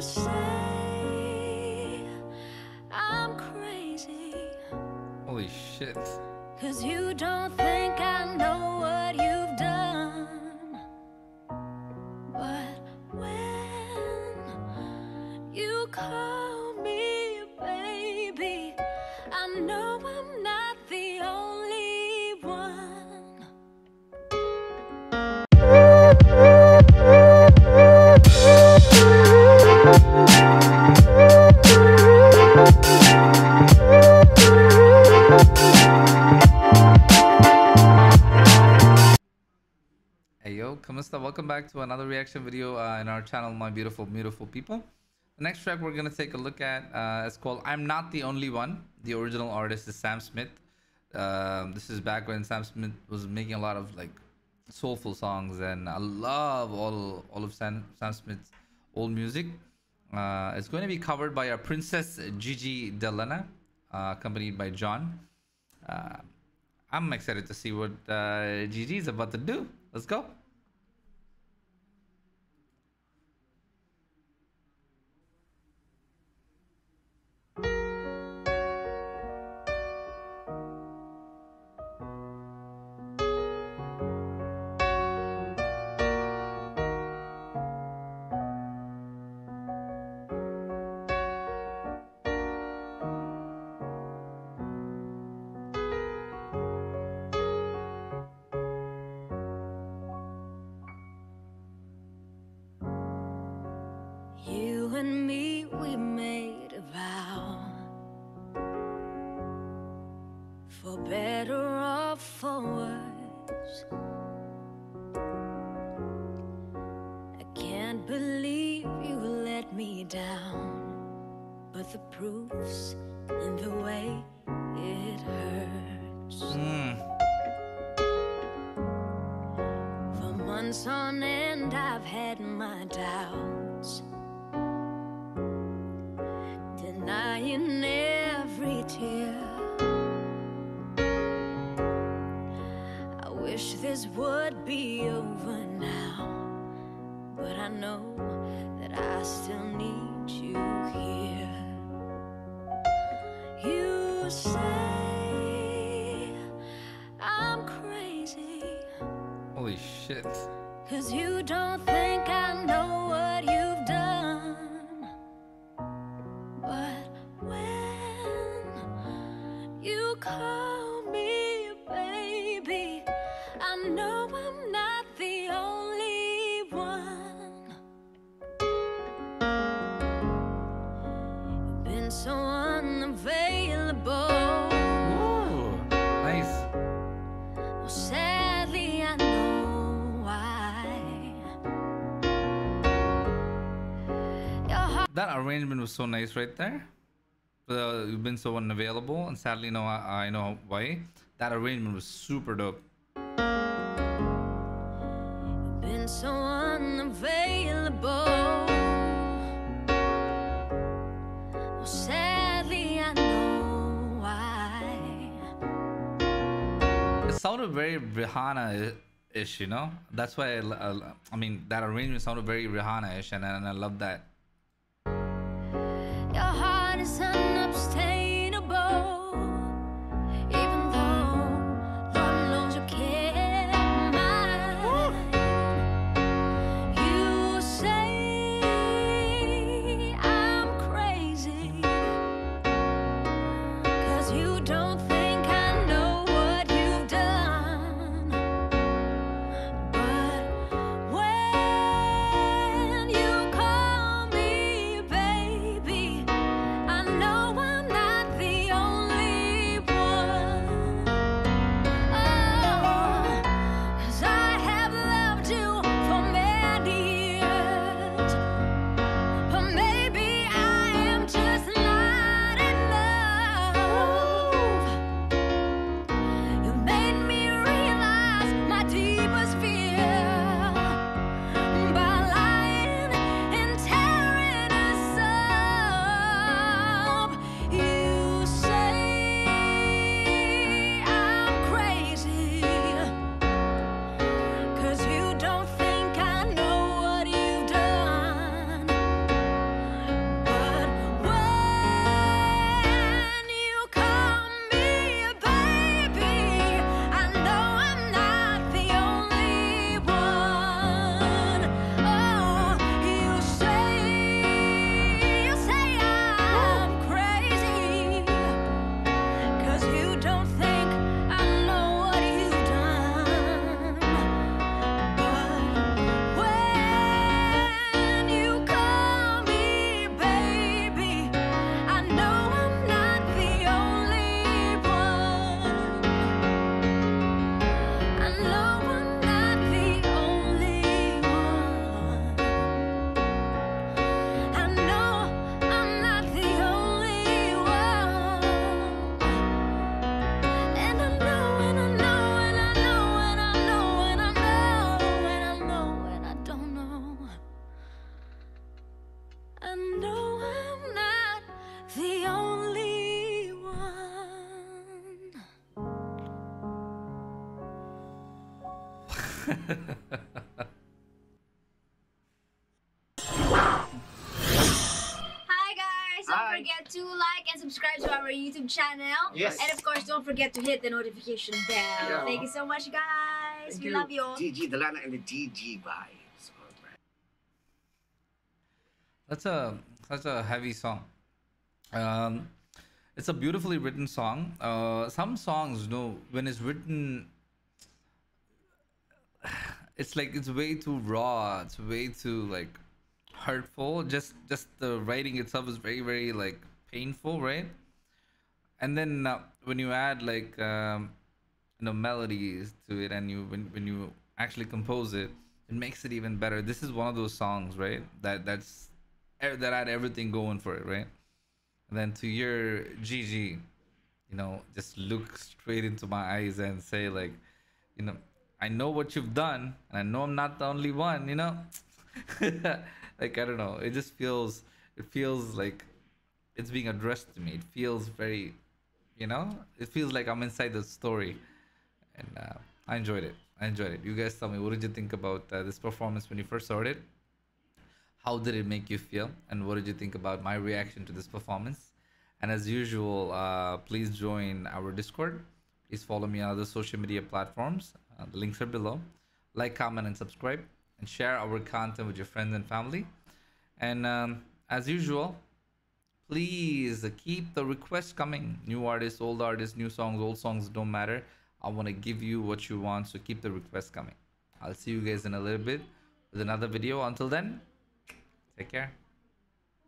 say I'm crazy. Holy shit. Cause you don't think I know what you've done. But when you call back to another reaction video uh, in our channel, My Beautiful, Beautiful People. The next track we're gonna take a look at uh, is called I'm Not the Only One. The original artist is Sam Smith. Um, this is back when Sam Smith was making a lot of like soulful songs, and I love all all of Sam, Sam Smith's old music. Uh, it's going to be covered by our Princess Gigi De Lana, uh, accompanied by Jon. Uh, I'm excited to see what uh, Gigi is about to do. Let's go. And me, we made a vow. For better or for worse. I can't believe you let me down. But the proof's in the way it hurts. Mm. For months on end, I've had my doubts. Denying every tear. I wish this would be over now. But I know that I still need you here. You say I'm crazy. Holy shit. Cause you don't think I know what you've call me baby, I know I'm not the only one. You've been so unavailable. Ooh, nice. Well, sadly, I know why. That arrangement was so nice right there. Uh, you've been so unavailable, and sadly, no, I, I know why. That arrangement was super dope. been so unavailable. Well, sadly, I know why. It sounded very Rihanna-ish, you know. That's why I mean that arrangement sounded very Rihanna-ish, and, and I love that. Hi guys! Don't Hi. forget to like and subscribe to our YouTube channel. Yes. And of course, don't forget to hit the notification bell. Yeah. Thank you so much, guys. Thank we you. love you. All. GG De Lana and the GG vibes. That's a such a heavy song. Um, it's a beautifully written song. Uh, some songs, you know, when it's written, it's like it's way too raw. It's way too like hurtful. Just just the writing itself is very very like painful, right? And then uh, when you add like um, you know melodies to it, and you when when you actually compose it, it makes it even better. This is one of those songs, right? That that's that had everything going for it, right? And then to your GG, you know, just look straight into my eyes and say like, you know, I know what you've done, and I know I'm not the only one. You know, like I don't know. It just feels, it feels like it's being addressed to me. It feels very, you know, it feels like I'm inside the story, and uh, I enjoyed it. I enjoyed it. You guys tell me, what did you think about uh, this performance when you first heard it? how did it make you feel and what did you think about my reaction to this performance and as usual uh, please join our discord please follow me on other social media platforms uh, the links are below. Like comment and subscribe and share our content with your friends and family. And um, as usual please keep the requests coming. New artists old artists new songs old songs don't matter. I want to give you what you want so keep the requests coming. I'll see you guys in a little bit with another video. Until then Take care.